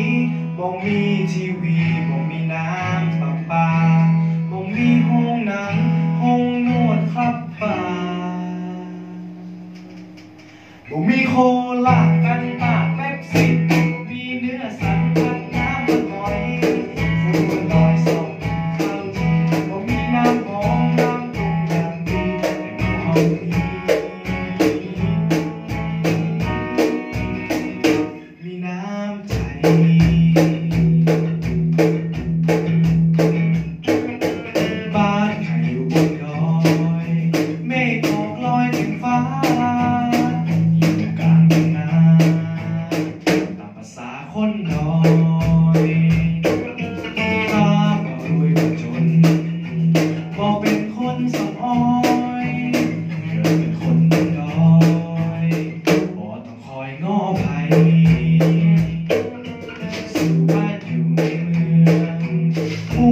ีบ่มีทีวีบ่มีน้ำประปาบ่มีห้องน้ำห้องนวดครับป่าบ่มีโคลากัน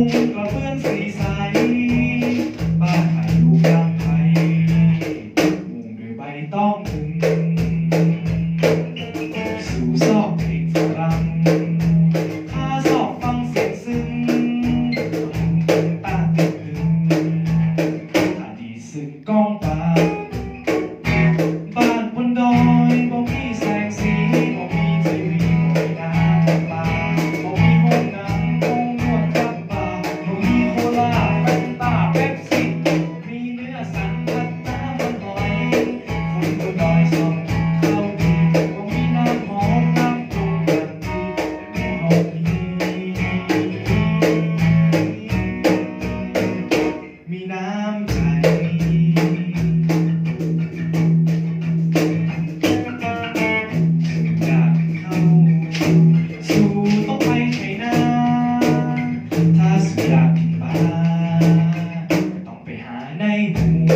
Um, uma fantasia. น้ำใจอยากเข้าสู่ต้อไปไทยนาถ้าสุดอยากมา ต้องไปหาในหว